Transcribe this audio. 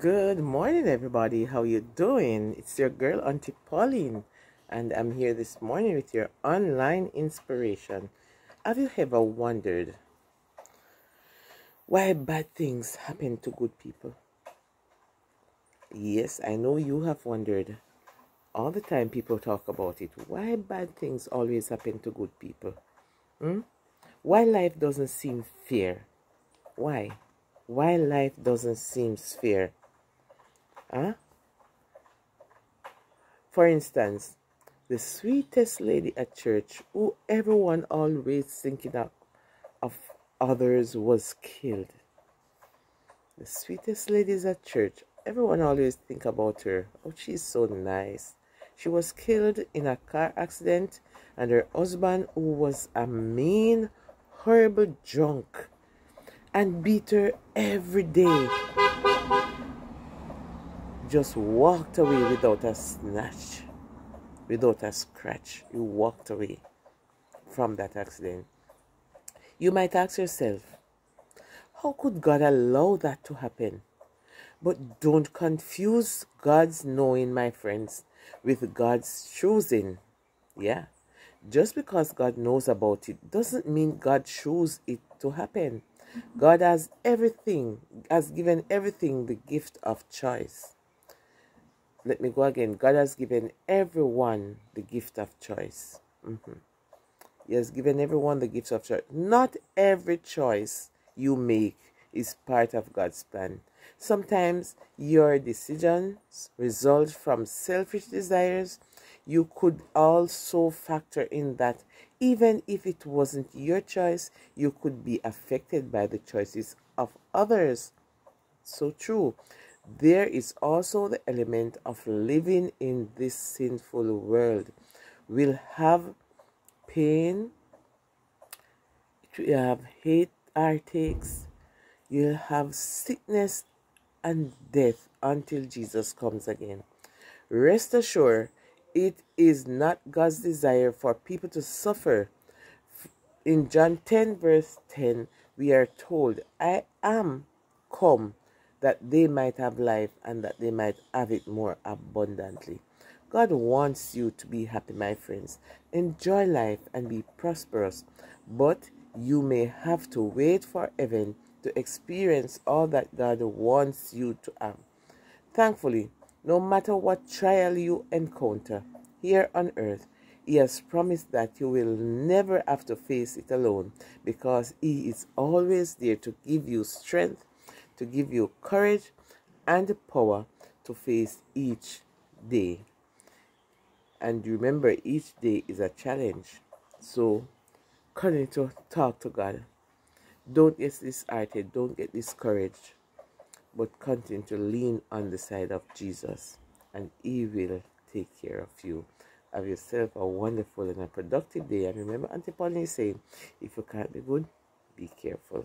Good morning, everybody. How you doing? It's your girl Aunty Pauline, and I'm here this morning with your online inspiration. Have you ever wondered why bad things happen to good people? Yes, I know you have wondered. All the time people talk about it. Why bad things always happen to good people? Hmm? Why life doesn't seem fair? Why? Why life doesn't seem fair? Huh? For instance, the sweetest lady at church, who everyone always thinking of, of others, was killed. The sweetest ladies at church, everyone always think about her. Oh, she's so nice. She was killed in a car accident, and her husband, who was a mean, horrible drunk, and beat her every day just walked away without a snatch, without a scratch. You walked away from that accident. You might ask yourself, how could God allow that to happen? But don't confuse God's knowing, my friends, with God's choosing. Yeah. Just because God knows about it doesn't mean God chose it to happen. Mm-hmm. God has everything, has given everything the gift of choice let me go again. God has given everyone the gift of choice. Mm-hmm. He has given everyone the gift of choice. Not every choice you make is part of God's plan. Sometimes your decisions result from selfish desires. You could also factor in that even if it wasn't your choice, you could be affected by the choices of others. So true there is also the element of living in this sinful world. We'll have pain, you have hate heartaches, you'll have sickness and death until Jesus comes again. Rest assured, it is not God's desire for people to suffer. In John 10, verse 10, we are told, I am come that they might have life and that they might have it more abundantly. God wants you to be happy, my friends. Enjoy life and be prosperous, but you may have to wait for heaven to experience all that God wants you to have. Thankfully, no matter what trial you encounter here on earth, He has promised that you will never have to face it alone because He is always there to give you strength to give you courage and power to face each day. And remember, each day is a challenge. So continue to talk to God. Don't get disheartened, don't get discouraged, but continue to lean on the side of Jesus, and He will take care of you. Have yourself a wonderful and a productive day. And remember, Aunty Pauline is saying, if you can't be good, be careful.